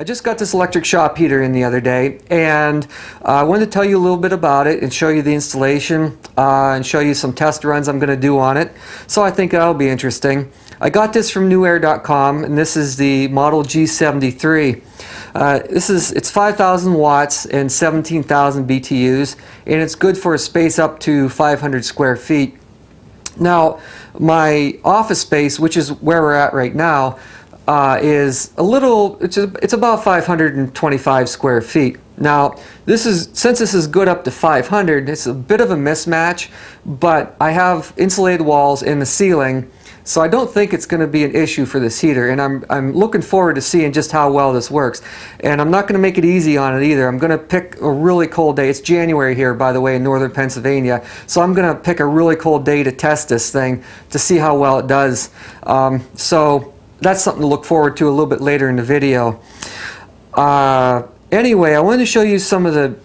I just got this electric shop heater in the other day and uh, I wanted to tell you a little bit about it and show you the installation uh, and show you some test runs I'm going to do on it. So I think that'll be interesting. I got this from newair.com and this is the model G73. Uh, this is it's 5,000 watts and 17,000 BTUs and it's good for a space up to 500 square feet. Now my office space, which is where we're at right now, uh, is a little, it's, it's about 525 square feet. Now, this is, since this is good up to 500, it's a bit of a mismatch, but I have insulated walls in the ceiling, so I don't think it's going to be an issue for this heater, and I'm, I'm looking forward to seeing just how well this works. And I'm not going to make it easy on it either. I'm going to pick a really cold day. It's January here, by the way, in northern Pennsylvania, so I'm going to pick a really cold day to test this thing to see how well it does. Um, so that's something to look forward to a little bit later in the video. Uh, anyway, I wanted to show you some of the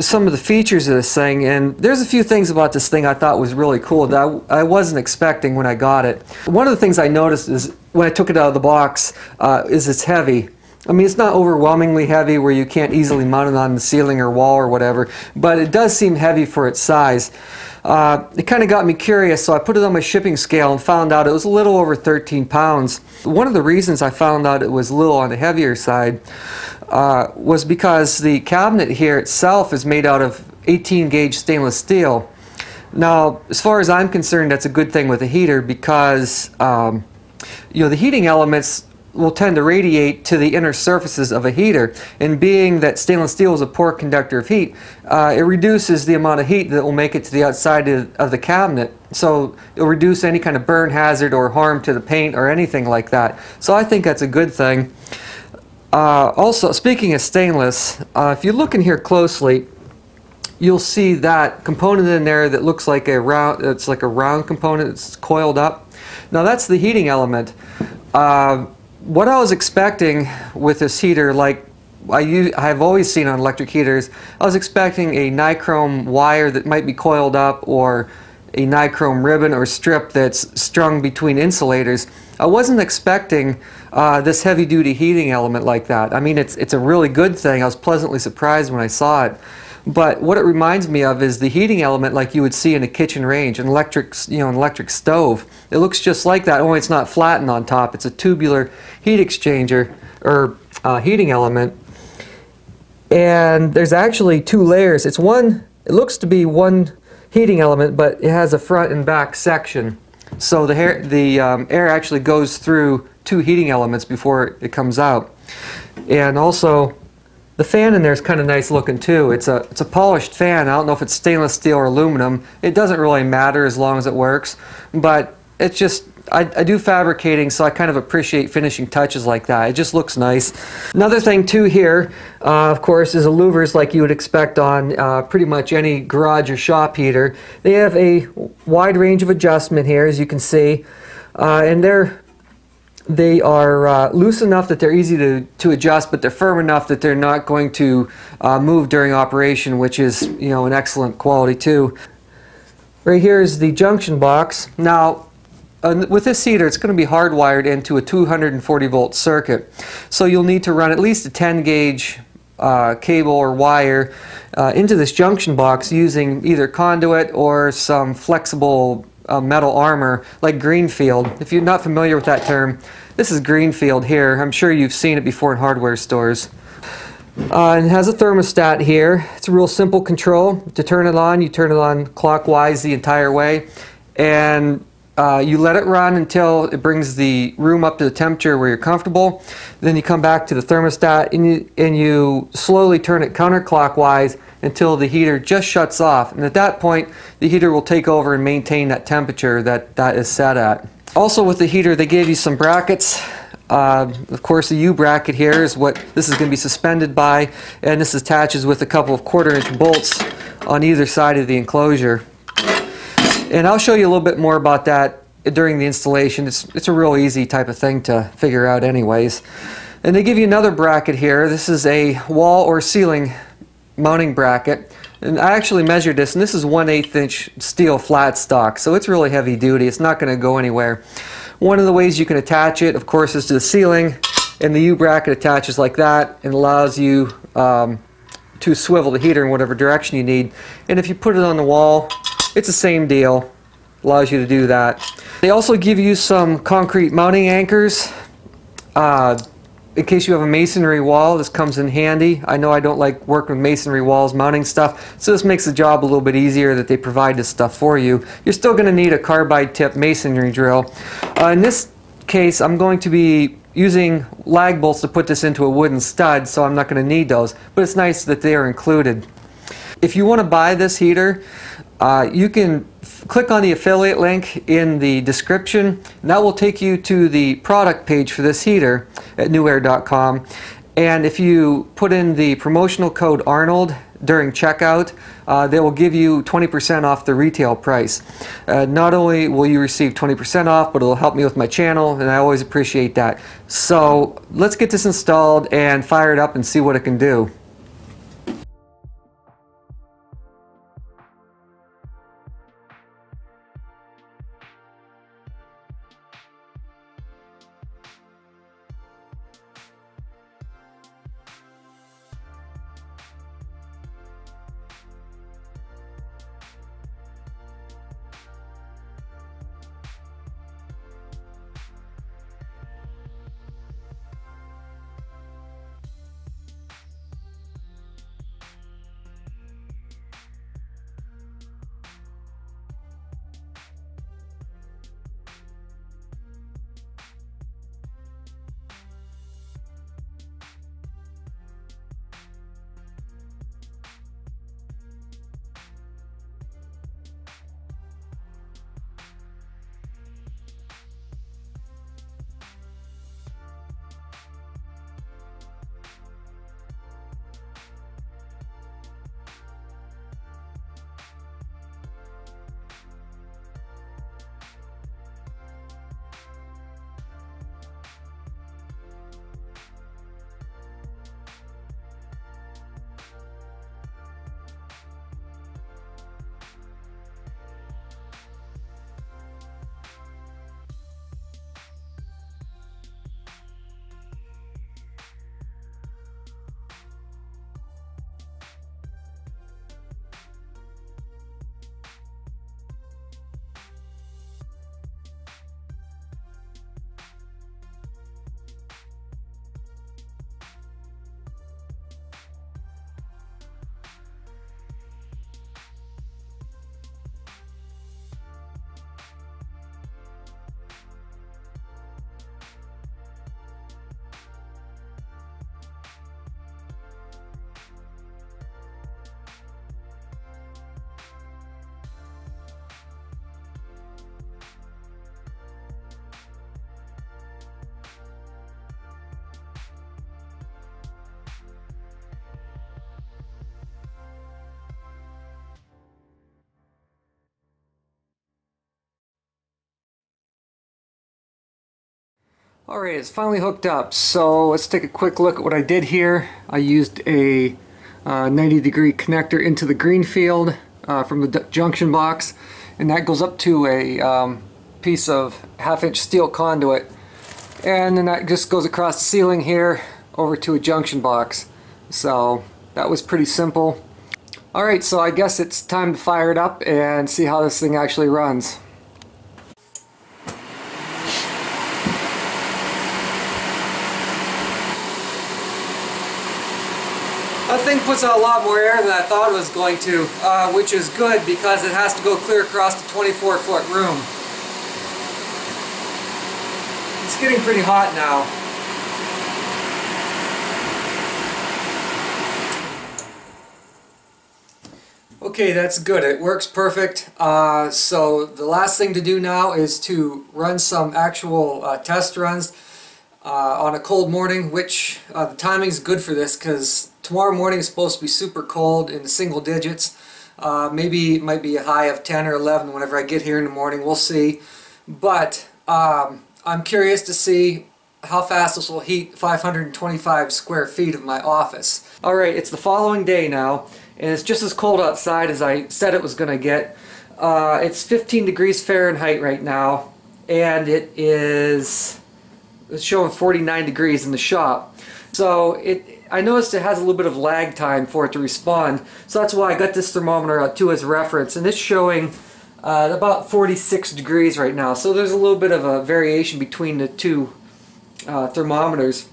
some of the features of this thing and there's a few things about this thing I thought was really cool that I, I wasn't expecting when I got it. One of the things I noticed is when I took it out of the box uh, is it's heavy. I mean, it's not overwhelmingly heavy where you can't easily mount it on the ceiling or wall or whatever, but it does seem heavy for its size. Uh, it kind of got me curious, so I put it on my shipping scale and found out it was a little over 13 pounds. One of the reasons I found out it was a little on the heavier side uh, was because the cabinet here itself is made out of 18 gauge stainless steel. Now, as far as I'm concerned, that's a good thing with a heater because um, you know the heating elements will tend to radiate to the inner surfaces of a heater. And being that stainless steel is a poor conductor of heat, uh, it reduces the amount of heat that will make it to the outside of, the cabinet. So it'll reduce any kind of burn hazard or harm to the paint or anything like that. So I think that's a good thing. Uh, also, speaking of stainless, uh, if you look in here closely, you'll see that component in there that looks like a round, it's like a round component, it's coiled up. Now that's the heating element. Uh, what I was expecting with this heater, like I have always seen on electric heaters, I was expecting a nichrome wire that might be coiled up or a nichrome ribbon or strip that's strung between insulators. I wasn't expecting uh, this heavy-duty heating element like that. I mean, it's, it's a really good thing. I was pleasantly surprised when I saw it. But what it reminds me of is the heating element like you would see in a kitchen range, an electric, you know, an electric stove. It looks just like that, only it's not flattened on top. It's a tubular heat exchanger or uh, heating element. And there's actually two layers. It's one, it looks to be one heating element, but it has a front and back section. So the, hair, the um, air actually goes through two heating elements before it comes out. And also, the fan in there is kind of nice looking too. It's a, it's a polished fan. I don't know if it's stainless steel or aluminum. It doesn't really matter as long as it works. But it's just, I, I do fabricating so I kind of appreciate finishing touches like that. It just looks nice. Another thing too here, uh, of course, is a louvers like you would expect on uh, pretty much any garage or shop heater. They have a wide range of adjustment here as you can see. Uh, and they're they are uh, loose enough that they're easy to, to adjust, but they're firm enough that they're not going to uh, move during operation, which is you know an excellent quality too. Right here is the junction box. Now, uh, with this heater, it's going to be hardwired into a 240 volt circuit, so you'll need to run at least a 10 gauge uh, cable or wire uh, into this junction box using either conduit or some flexible uh, metal armor like Greenfield. If you're not familiar with that term, this is Greenfield here. I'm sure you've seen it before in hardware stores. Uh, it has a thermostat here. It's a real simple control. To turn it on, you turn it on clockwise the entire way. And uh, you let it run until it brings the room up to the temperature where you're comfortable. Then you come back to the thermostat and you, and you slowly turn it counterclockwise until the heater just shuts off. And at that point, the heater will take over and maintain that temperature that that is set at. Also with the heater, they gave you some brackets. Uh, of course, the U bracket here is what this is going to be suspended by, and this attaches with a couple of quarter inch bolts on either side of the enclosure. And I'll show you a little bit more about that during the installation. It's, it's a real easy type of thing to figure out anyways. And they give you another bracket here. This is a wall or ceiling mounting bracket. And I actually measured this, and this is 1 8 inch steel flat stock, so it's really heavy duty. It's not going to go anywhere. One of the ways you can attach it, of course, is to the ceiling. and the U-bracket attaches like that and allows you um, to swivel the heater in whatever direction you need. And if you put it on the wall, it's the same deal. Allows you to do that. They also give you some concrete mounting anchors. Uh, in case you have a masonry wall, this comes in handy. I know I don't like working with masonry walls, mounting stuff, so this makes the job a little bit easier that they provide this stuff for you. You're still going to need a carbide tip masonry drill. Uh, in this case, I'm going to be using lag bolts to put this into a wooden stud, so I'm not going to need those, but it's nice that they are included. If you want to buy this heater, uh, you can click on the affiliate link in the description and that will take you to the product page for this heater at newair.com and if you put in the promotional code Arnold during checkout uh, they will give you 20% off the retail price. Uh, not only will you receive 20% off but it'll help me with my channel and I always appreciate that. So let's get this installed and fire it up and see what it can do. Alright, it's finally hooked up. So let's take a quick look at what I did here. I used a uh, 90 degree connector into the Greenfield uh, from the junction box and that goes up to a um, piece of half inch steel conduit and then that just goes across the ceiling here over to a junction box. So that was pretty simple. Alright, so I guess it's time to fire it up and see how this thing actually runs. That thing puts out a lot more air than I thought it was going to, uh, which is good because it has to go clear across the 24 foot room. It's getting pretty hot now. Okay, that's good. It works perfect. Uh, so the last thing to do now is to run some actual uh, test runs uh, on a cold morning, which uh, the timing is good for this because tomorrow morning is supposed to be super cold in the single digits. Uh, maybe it might be a high of 10 or 11 whenever I get here in the morning. We'll see. But um, I'm curious to see how fast this will heat 525 square feet of my office. Alright, it's the following day now, and it's just as cold outside as I said it was going to get. Uh, it's 15 degrees Fahrenheit right now, and it is it's showing 49 degrees in the shop. So it, I noticed it has a little bit of lag time for it to respond. So that's why I got this thermometer out too as a reference. And it's showing uh, about 46 degrees right now. So there's a little bit of a variation between the two uh, thermometers.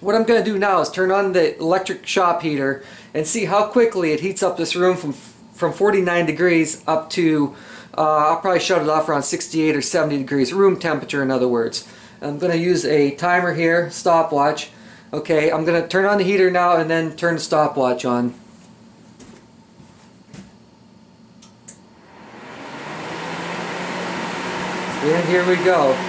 What I'm going to do now is turn on the electric shop heater and see how quickly it heats up this room from from 49 degrees up to uh, I'll probably shut it off around 68 or 70 degrees room temperature in other words. I'm going to use a timer here, stopwatch. Okay, I'm going to turn on the heater now and then turn the stopwatch on. And here we go.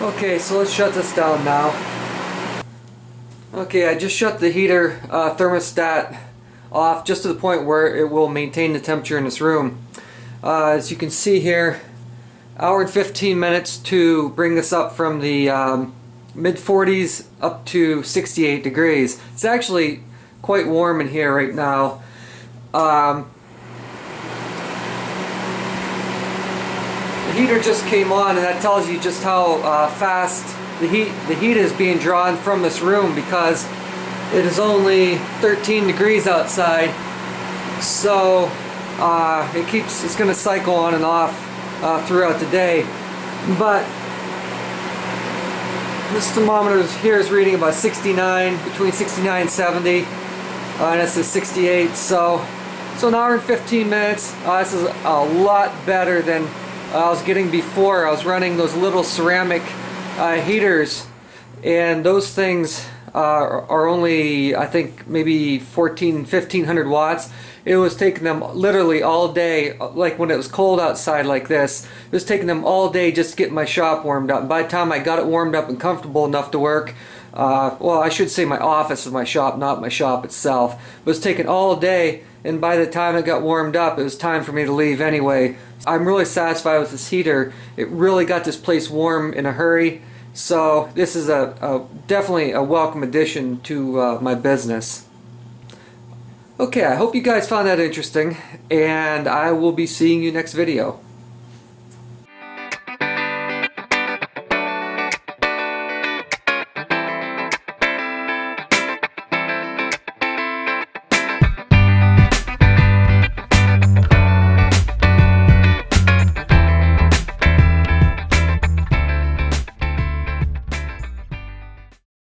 Okay, so let's shut this down now. Okay, I just shut the heater uh, thermostat off just to the point where it will maintain the temperature in this room. Uh, as you can see here, hour and 15 minutes to bring this up from the um, mid 40s up to 68 degrees. It's actually quite warm in here right now. Um, heater just came on and that tells you just how uh, fast the heat the heat is being drawn from this room because it is only 13 degrees outside. So uh, it keeps it's going to cycle on and off uh, throughout the day. But this thermometer here is reading about 69 between 69 and 70 uh, and this is 68 so so an hour and 15 minutes. Uh, this is a lot better than I was getting before. I was running those little ceramic uh, heaters. And those things uh, are only I think maybe 14 1500 watts. It was taking them literally all day like when it was cold outside like this it was taking them all day just to get my shop warmed up. And by the time I got it warmed up and comfortable enough to work uh, well I should say my office is my shop not my shop itself. It was taking all day and by the time it got warmed up it was time for me to leave anyway I'm really satisfied with this heater. It really got this place warm in a hurry. So this is a, a definitely a welcome addition to uh, my business. Okay I hope you guys found that interesting and I will be seeing you next video